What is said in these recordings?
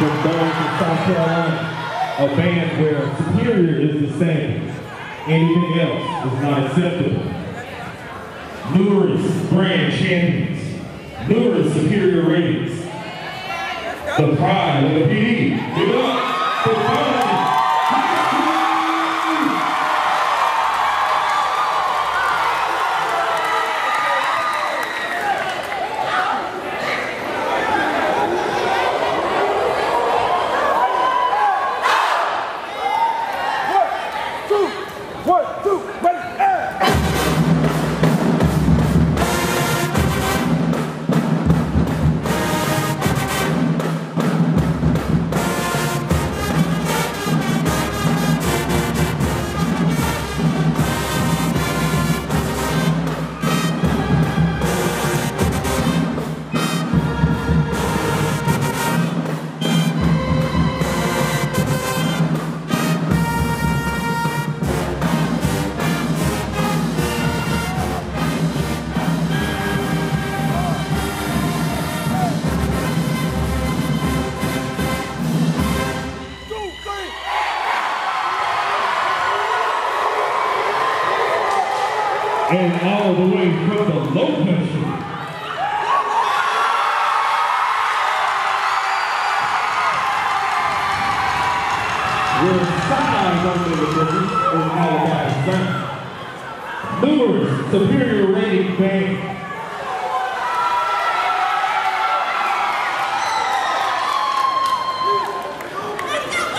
from those in South Carolina, a band where superior is the same. Anything else is not acceptable. Numerous brand champions, numerous superior ratings. The pride of the Pee Dee. Give it up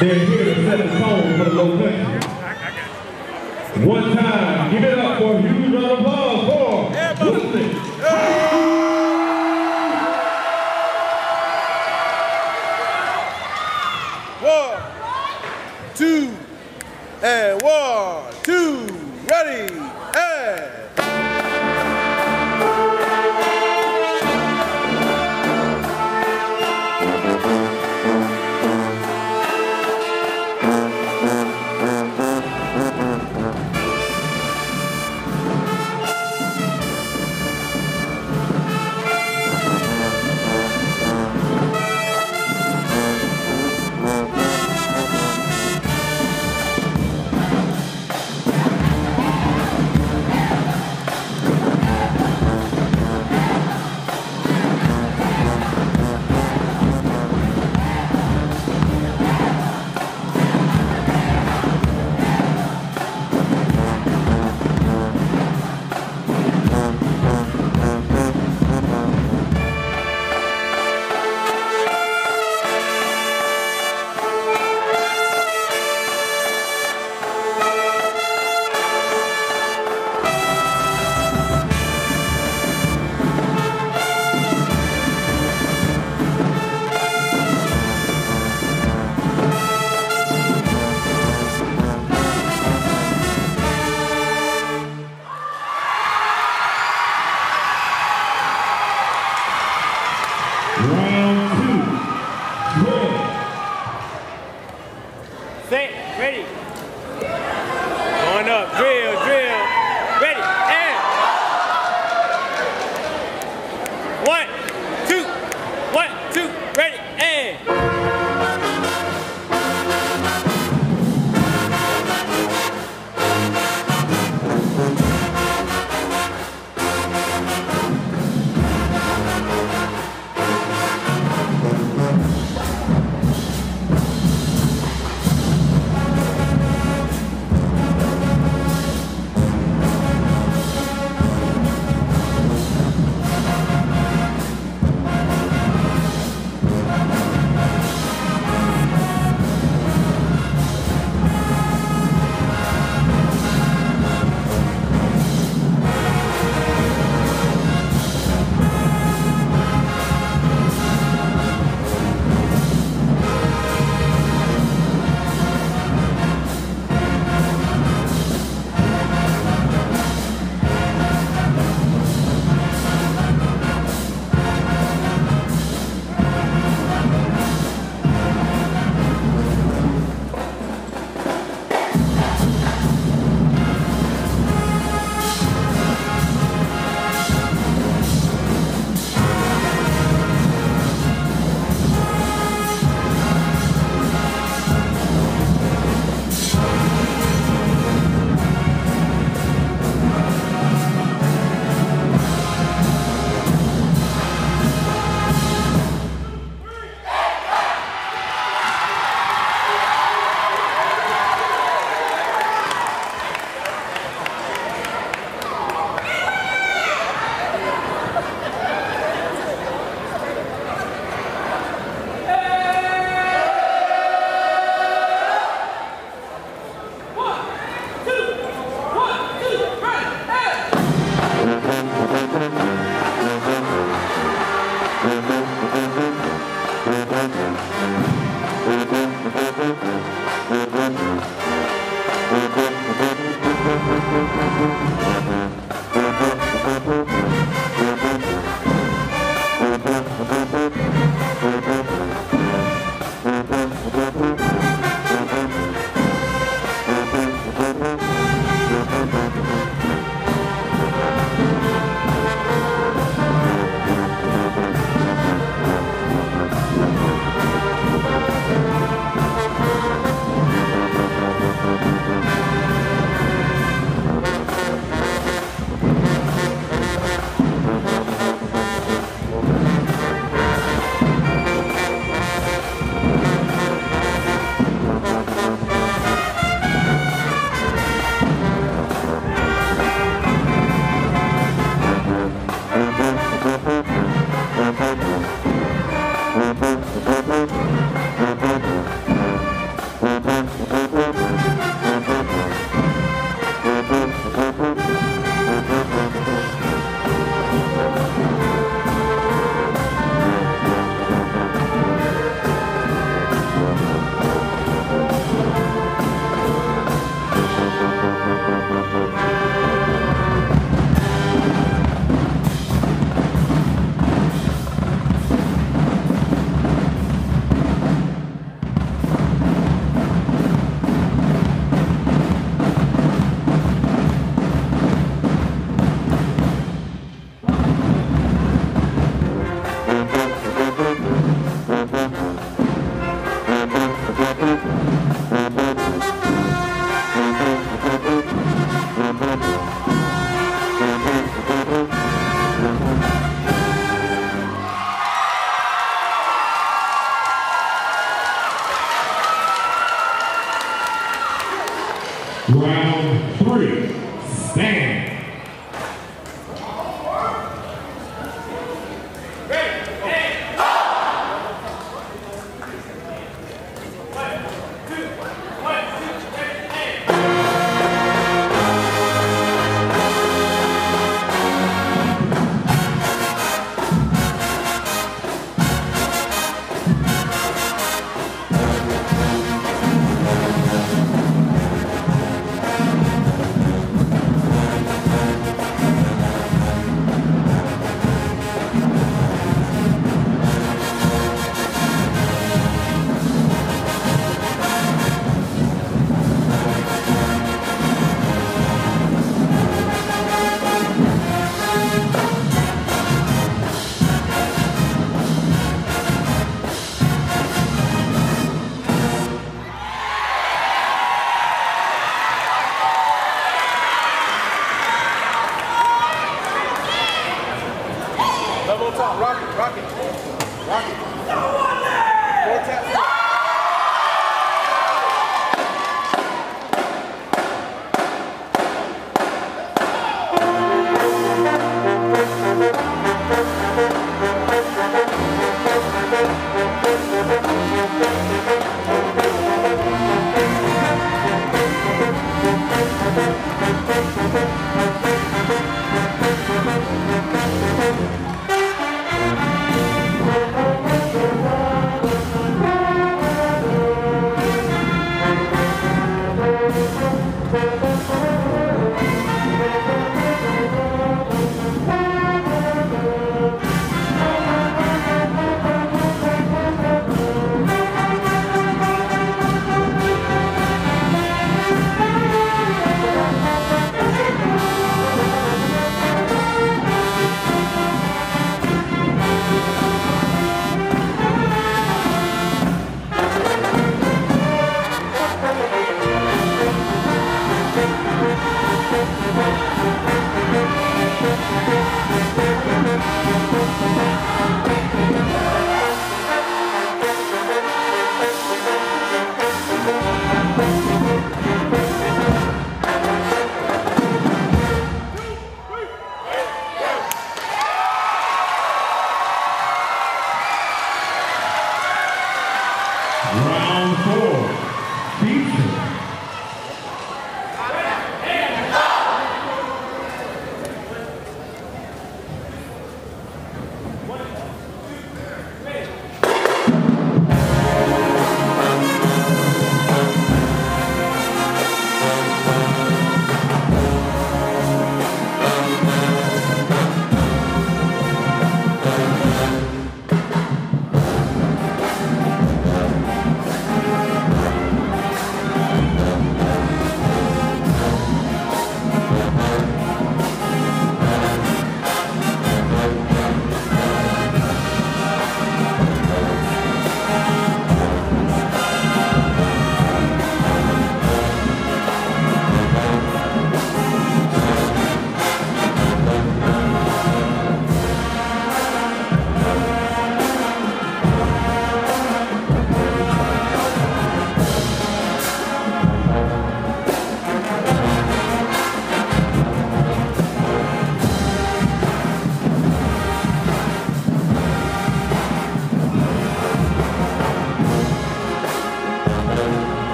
They're here to set the tone for the low country. One time, give it up for a huge round of applause Rock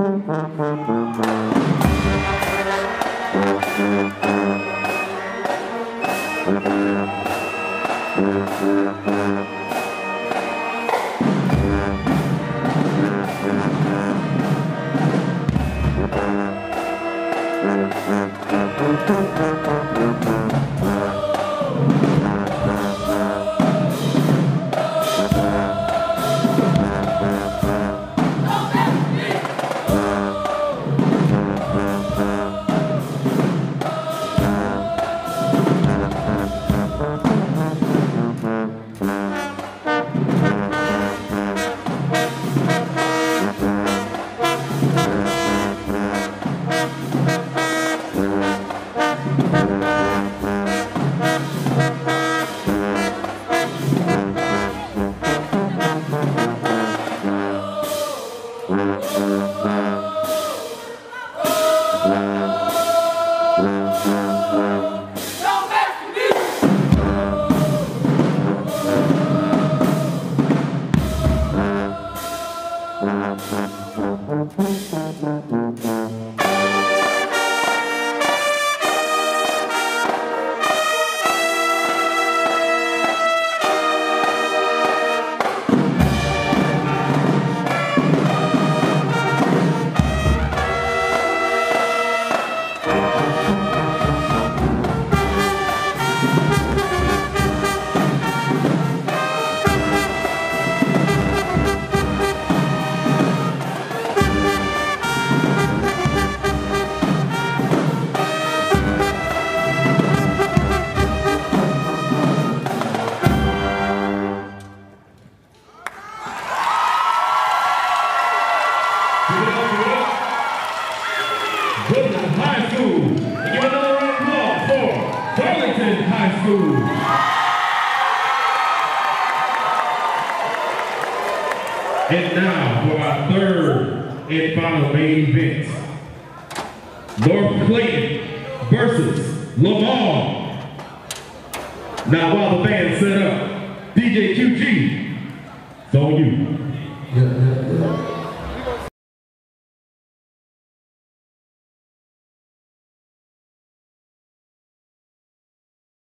Thank you.